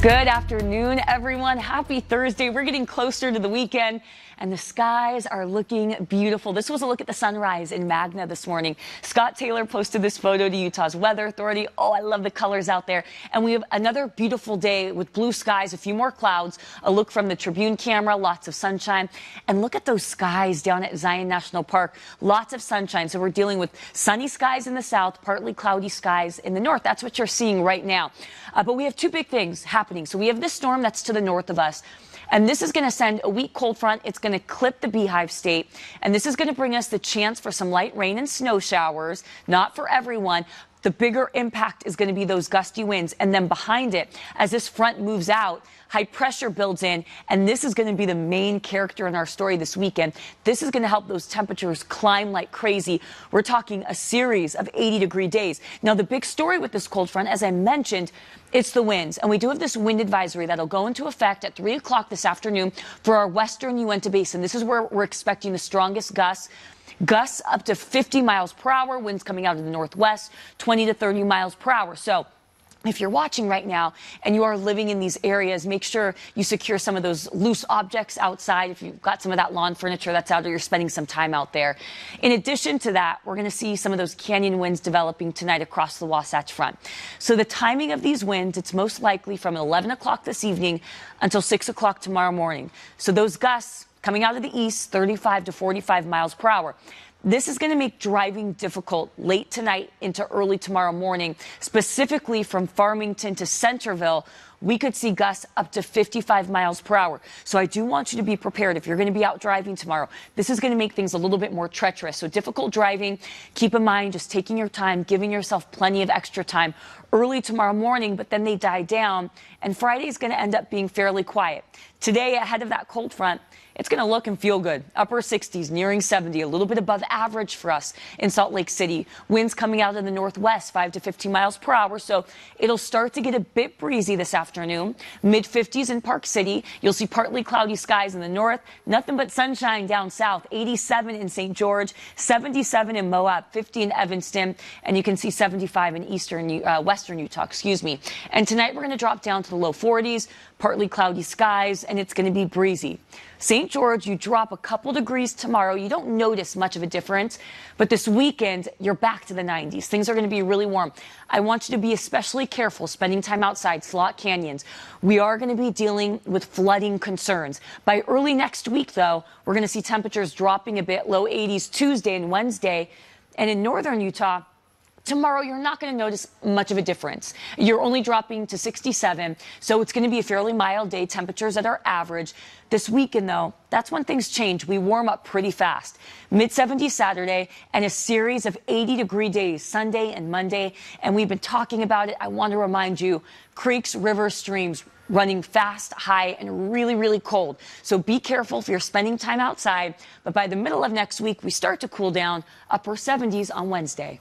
Good afternoon, everyone. Happy Thursday. We're getting closer to the weekend and the skies are looking beautiful. This was a look at the sunrise in Magna this morning. Scott Taylor posted this photo to Utah's Weather Authority. Oh, I love the colors out there. And we have another beautiful day with blue skies, a few more clouds, a look from the Tribune camera, lots of sunshine. And look at those skies down at Zion National Park. Lots of sunshine. So we're dealing with sunny skies in the south, partly cloudy skies in the north. That's what you're seeing right now. Uh, but we have two big things happening. So we have this storm that's to the north of us. And this is going to send a weak cold front. It's going to clip the beehive state. And this is going to bring us the chance for some light rain and snow showers. Not for everyone, the bigger impact is going to be those gusty winds. And then behind it, as this front moves out, high pressure builds in. And this is going to be the main character in our story this weekend. This is going to help those temperatures climb like crazy. We're talking a series of 80 degree days. Now, the big story with this cold front, as I mentioned, it's the winds. And we do have this wind advisory that'll go into effect at 3 o'clock this afternoon for our western Uinta Basin. This is where we're expecting the strongest gusts. Gusts up to 50 miles per hour, winds coming out of the northwest, 20 to 30 miles per hour. So if you're watching right now and you are living in these areas, make sure you secure some of those loose objects outside. If you've got some of that lawn furniture that's out or you're spending some time out there. In addition to that, we're going to see some of those canyon winds developing tonight across the Wasatch Front. So the timing of these winds, it's most likely from 11 o'clock this evening until 6 o'clock tomorrow morning. So those gusts coming out of the east, 35 to 45 miles per hour. This is going to make driving difficult late tonight into early tomorrow morning, specifically from Farmington to Centerville. We could see gusts up to 55 miles per hour. So I do want you to be prepared if you're going to be out driving tomorrow. This is going to make things a little bit more treacherous. So difficult driving. Keep in mind just taking your time, giving yourself plenty of extra time early tomorrow morning, but then they die down. And Friday is going to end up being fairly quiet. Today, ahead of that cold front, it's going to look and feel good. Upper 60s, nearing 70, a little bit above average for us in Salt Lake City. Winds coming out of the northwest, 5 to 15 miles per hour. So it'll start to get a bit breezy this afternoon. Mid 50s in Park City. You'll see partly cloudy skies in the north. Nothing but sunshine down south. 87 in St. George, 77 in Moab, 50 in Evanston, and you can see 75 in eastern, uh, western Utah, excuse me. And tonight we're going to drop down to the low 40s, partly cloudy skies, and it's going to be breezy. St. George, you drop a couple degrees tomorrow. You don't notice much of a difference, but this weekend, you're back to the 90s. Things are going to be really warm. I want you to be especially careful spending time outside slot canyons. We are going to be dealing with flooding concerns. By early next week, though, we're going to see temperatures dropping a bit, low 80s Tuesday and Wednesday. And in northern Utah, Tomorrow, you're not going to notice much of a difference. You're only dropping to 67, so it's going to be a fairly mild day. Temperatures that are average. This weekend, though, that's when things change. We warm up pretty fast. Mid 70s Saturday and a series of 80 degree days Sunday and Monday. And we've been talking about it. I want to remind you creeks, rivers, streams running fast, high, and really, really cold. So be careful if you're spending time outside. But by the middle of next week, we start to cool down upper 70s on Wednesday.